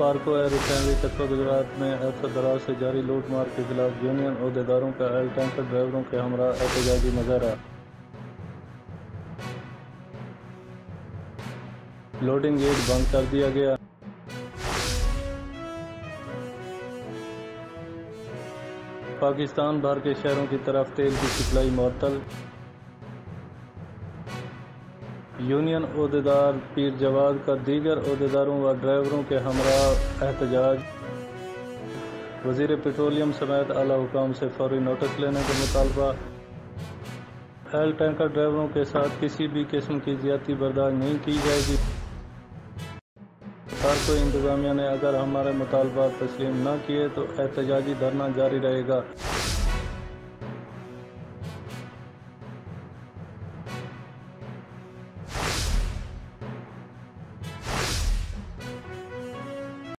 पार्को air refinery कस्बा गुजरात में अरसा दराज से जारी लूटमार के खिलाफ यूनियन अहदेदारों का एल टैंकर, ड्राइवरों के हमरा एहतजाजी मुजाहरा लोडिंग गेट बंद कर दिया गया। पाकिस्तान भर के शहरों की तरफ़ तेल की सप्लाई मअतल। यूनियन अहदेदार पीर जवाद का दीगर अहदेदारों व ड्राइवरों के हमरा एहतजाज। वज़ीर पेट्रोलियम समेत अला हुकाम से फौरी नोटिस लेने का मुतालबा। एल टैंकर ड्राइवरों के साथ किसी भी किस्म की ज़्यादा बर्दाश्त नहीं की जाएगी। को इंतजामिया ने अगर हमारे मुतालबा तस्लीम न किए तो एहतजाजी धरना जारी रहेगा।